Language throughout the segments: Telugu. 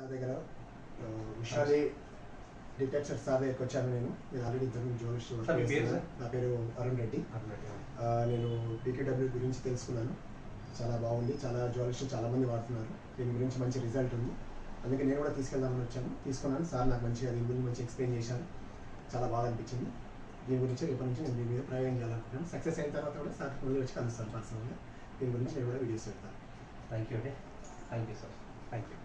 సార్ దగ్గర విషాలి డిటెక్టర్ సార్ దగ్గరికి వచ్చాను నేను నేను ఆల్రెడీ పేరు సార్? నా పేరు అరుణ్ రెడ్డి. నేను పీకేడబ్ల్యూ గురించి తెలుసుకున్నాను. చాలా బాగుంది. చాలా జ్యువెలర్స్ చాలా మంది వాడుతున్నారు. దీని గురించి మంచి రిజల్ట్ ఉంది. అందుకే నేను కూడా తీసుకెళ్దామని వచ్చాను. తీసుకున్నాను. సార్ నాకు మంచిగా దీని గురించి మంచి ఎక్స్ప్లెయిన్ చేశారు. చాలా బాగా అనిపించింది. దీని గురించి రేపటి నుంచి నేను దీని మీద ప్రయోగం చేయాలనుకుంటున్నాను. సక్సెస్ అయిన తర్వాత కూడా సార్ ముందు వచ్చి కలుస్తాను పర్సనల్గా. దీని గురించి నేను కూడా వీడియోస్ పెడతాను. థ్యాంక్ యూ అండి. Thank you sir. Thank you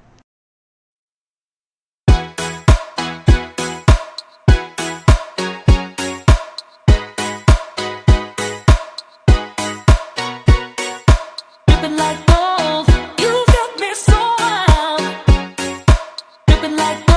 Like gold, you got me so wild. Dripping like gold.